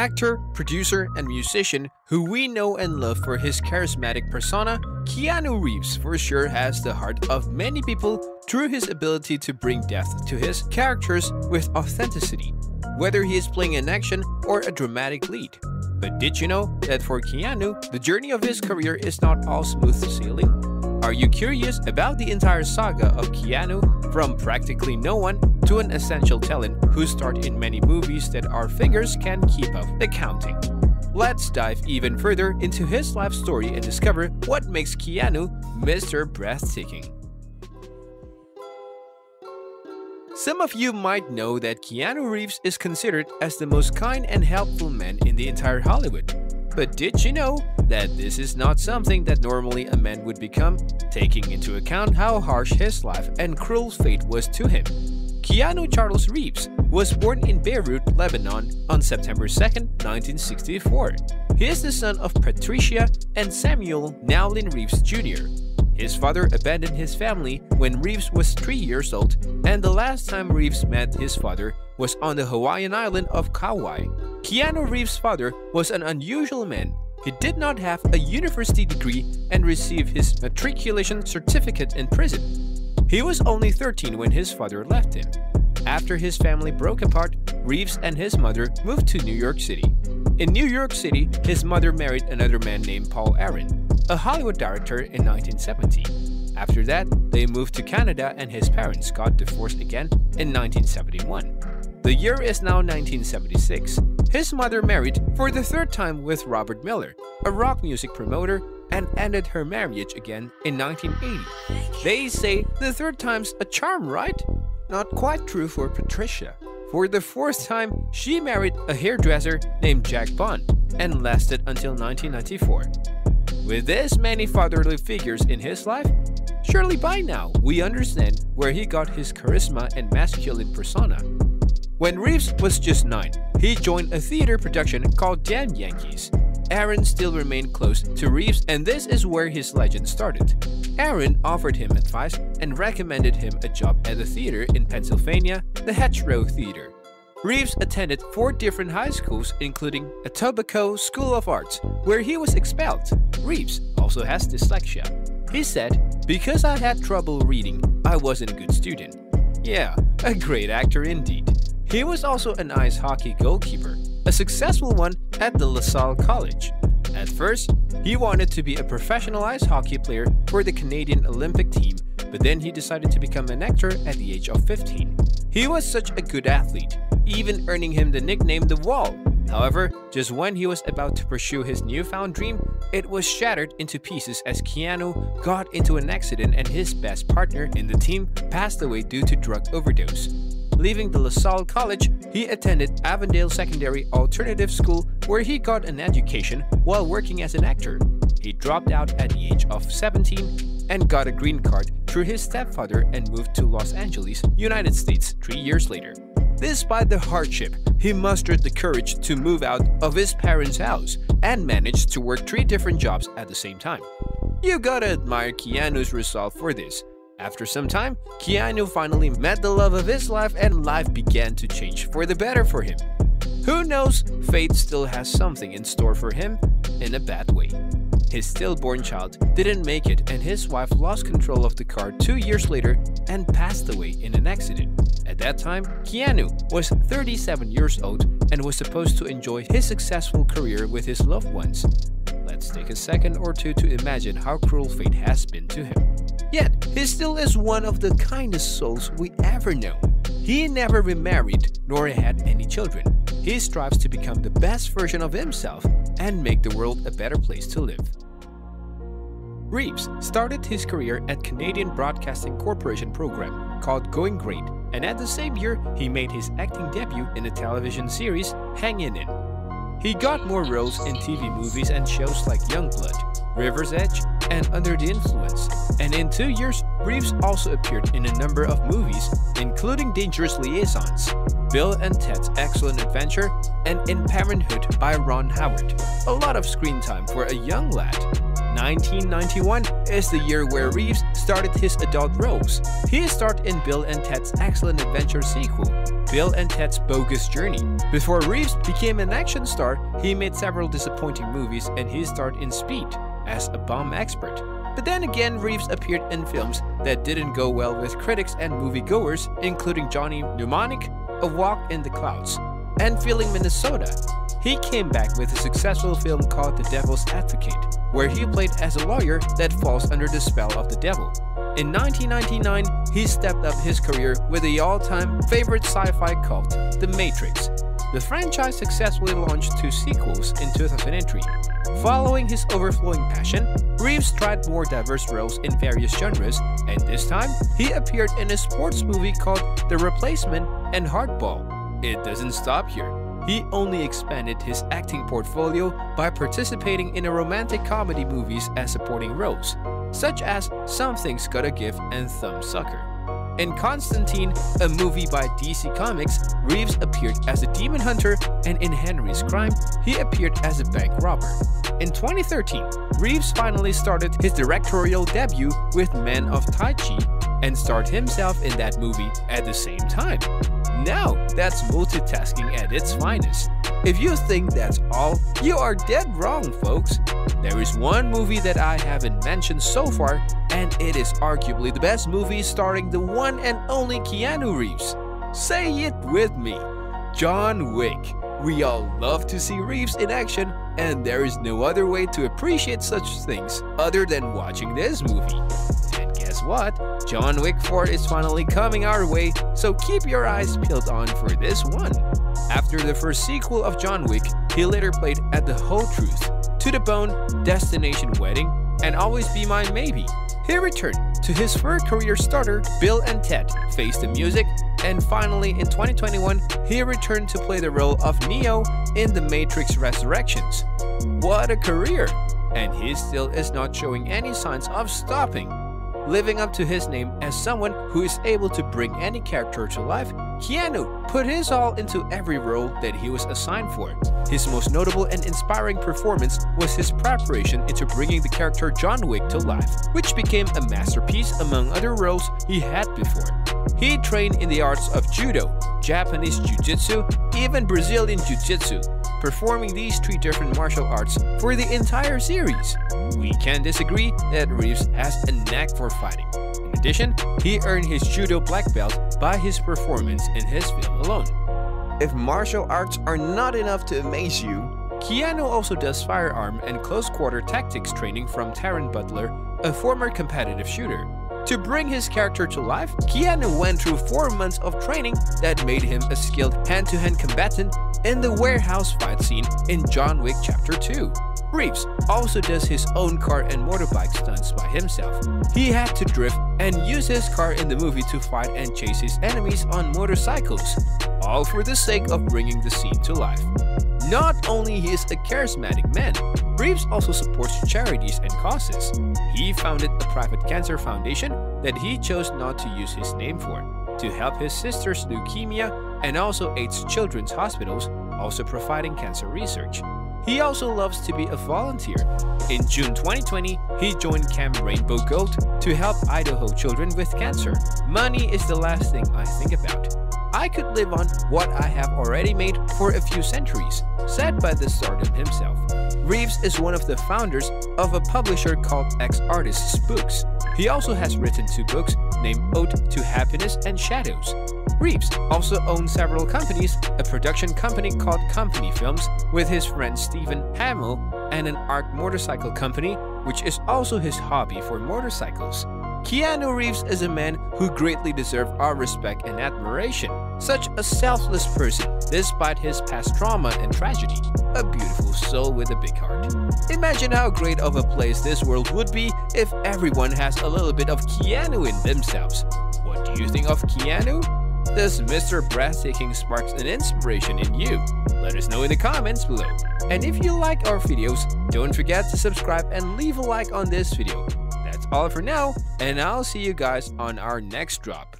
Actor, producer, and musician who we know and love for his charismatic persona, Keanu Reeves for sure has the heart of many people through his ability to bring depth to his characters with authenticity, whether he is playing an action or a dramatic lead. But did you know that for Keanu, the journey of his career is not all smooth sailing? Are you curious about the entire saga of Keanu, from practically no one to an essential talent who starred in many movies that our fingers can keep up the counting? Let's dive even further into his life story and discover what makes Keanu Mr. Breathtaking. Some of you might know that Keanu Reeves is considered as the most kind and helpful man in the entire Hollywood. But did you know that this is not something that normally a man would become, taking into account how harsh his life and cruel fate was to him? Keanu Charles Reeves was born in Beirut, Lebanon on September 2, 1964. He is the son of Patricia and Samuel Nowlin Reeves Jr. His father abandoned his family when Reeves was 3 years old, and the last time Reeves met his father was on the Hawaiian island of Kauai. Keanu Reeves' father was an unusual man. He did not have a university degree and received his matriculation certificate in prison. He was only 13 when his father left him. After his family broke apart, Reeves and his mother moved to New York City. In New York City, his mother married another man named Paul Aaron, a Hollywood director in 1970. After that, they moved to Canada and his parents got divorced again in 1971. The year is now 1976. His mother married for the third time with Robert Miller, a rock music promoter, and ended her marriage again in 1980. They say the third time's a charm, right? Not quite true for Patricia. For the fourth time, she married a hairdresser named Jack Bond and lasted until 1994. With this many fatherly figures in his life, surely by now we understand where he got his charisma and masculine persona. When Reeves was just 9, he joined a theater production called Damn Yankees. Aaron still remained close to Reeves and this is where his legend started. Aaron offered him advice and recommended him a job at a theater in Pennsylvania, the Hedgerow Theater. Reeves attended four different high schools including Etobicoke School of Arts, where he was expelled. Reeves also has dyslexia. He said, because I had trouble reading, I wasn't a good student. Yeah, a great actor indeed. He was also an ice hockey goalkeeper, a successful one at the LaSalle College. At first, he wanted to be a professional ice hockey player for the Canadian Olympic team, but then he decided to become an actor at the age of 15. He was such a good athlete, even earning him the nickname The Wall. However, just when he was about to pursue his newfound dream, it was shattered into pieces as Keanu got into an accident and his best partner in the team passed away due to drug overdose. Leaving the LaSalle College, he attended Avondale Secondary Alternative School where he got an education while working as an actor. He dropped out at the age of 17 and got a green card through his stepfather and moved to Los Angeles, United States three years later. Despite the hardship, he mustered the courage to move out of his parents' house and managed to work three different jobs at the same time. You gotta admire Keanu's resolve for this, after some time, Keanu finally met the love of his life and life began to change for the better for him. Who knows, fate still has something in store for him in a bad way. His stillborn child didn't make it and his wife lost control of the car two years later and passed away in an accident. At that time, Keanu was 37 years old and was supposed to enjoy his successful career with his loved ones. Let's take a second or two to imagine how cruel fate has been to him. Yet, he still is one of the kindest souls we ever know. He never remarried nor had any children. He strives to become the best version of himself and make the world a better place to live. Reeves started his career at Canadian Broadcasting Corporation program called Going Great, and at the same year, he made his acting debut in the television series Hangin' In. He got more roles in TV movies and shows like Youngblood, River's Edge, and Under the Influence. And in two years, Reeves also appeared in a number of movies, including Dangerous Liaisons, Bill and Ted's Excellent Adventure, and In Parenthood by Ron Howard. A lot of screen time for a young lad. 1991 is the year where Reeves started his adult roles. He starred in Bill and Ted's Excellent Adventure sequel, Bill and Ted's Bogus Journey. Before Reeves became an action star, he made several disappointing movies and he starred in Speed as a bomb expert. But then again, Reeves appeared in films that didn't go well with critics and moviegoers, including Johnny Mnemonic, A Walk in the Clouds, and Feeling Minnesota. He came back with a successful film called The Devil's Advocate, where he played as a lawyer that falls under the spell of the devil. In 1999, he stepped up his career with the all-time favorite sci-fi cult, The Matrix. The franchise successfully launched two sequels in 2003. Following his overflowing passion, Reeves tried more diverse roles in various genres, and this time, he appeared in a sports movie called The Replacement and Hardball. It doesn't stop here. He only expanded his acting portfolio by participating in a romantic comedy movies as supporting roles, such as Something's Gotta Give and Thumbsucker. In Constantine, a movie by DC Comics, Reeves appeared as a demon hunter, and in Henry's Crime, he appeared as a bank robber. In 2013, Reeves finally started his directorial debut with Men of Tai Chi and starred himself in that movie at the same time. Now, that's multitasking at its finest. If you think that's all, you are dead wrong, folks. There is one movie that I haven't mentioned so far, and it is arguably the best movie starring the one and only Keanu Reeves. Say it with me John Wick. We all love to see Reeves in action, and there is no other way to appreciate such things other than watching this movie And guess what? John Wick 4 is finally coming our way, so keep your eyes peeled on for this one. After the first sequel of John Wick, he later played At the Whole Truth, To the Bone, Destination Wedding, and Always Be My Maybe. He returned to his first career starter, Bill and Ted Face the Music, and finally in 2021, he returned to play the role of Neo in The Matrix Resurrections. What a career! And he still is not showing any signs of stopping living up to his name as someone who is able to bring any character to life, Keanu put his all into every role that he was assigned for. His most notable and inspiring performance was his preparation into bringing the character John Wick to life, which became a masterpiece among other roles he had before. He trained in the arts of Judo, Japanese Jiu-Jitsu, even Brazilian Jiu-Jitsu, performing these three different martial arts for the entire series. We can disagree that Reeves has a knack for fighting. In addition, he earned his judo black belt by his performance in his film alone. If martial arts are not enough to amaze you, Keanu also does firearm and close-quarter tactics training from Taran Butler, a former competitive shooter. To bring his character to life, Keanu went through 4 months of training that made him a skilled hand-to-hand -hand combatant in the warehouse fight scene in John Wick Chapter 2. Reeves also does his own car and motorbike stunts by himself. He had to drift and use his car in the movie to fight and chase his enemies on motorcycles, all for the sake of bringing the scene to life. Not only he is a charismatic man, Reeves also supports charities and causes. He founded a private cancer foundation that he chose not to use his name for, to help his sister's leukemia and also aids children's hospitals, also providing cancer research. He also loves to be a volunteer. In June 2020, he joined Camp Rainbow Gold to help Idaho children with cancer. Money is the last thing I think about. I could live on what I have already made for a few centuries, said by the stardom himself. Reeves is one of the founders of a publisher called X Artists Books. He also has written two books named Ode to Happiness and Shadows. Reeves also owns several companies, a production company called Company Films with his friend Stephen Hamel, and an ARCH motorcycle company, which is also his hobby for motorcycles. Keanu Reeves is a man who greatly deserves our respect and admiration. Such a selfless person, despite his past trauma and tragedy. A beautiful soul with a big heart. Imagine how great of a place this world would be if everyone has a little bit of Keanu in themselves. What do you think of Keanu? Does Mr. Breathtaking sparks an inspiration in you? Let us know in the comments below. And if you like our videos, don't forget to subscribe and leave a like on this video. That's all for now, and I'll see you guys on our next drop.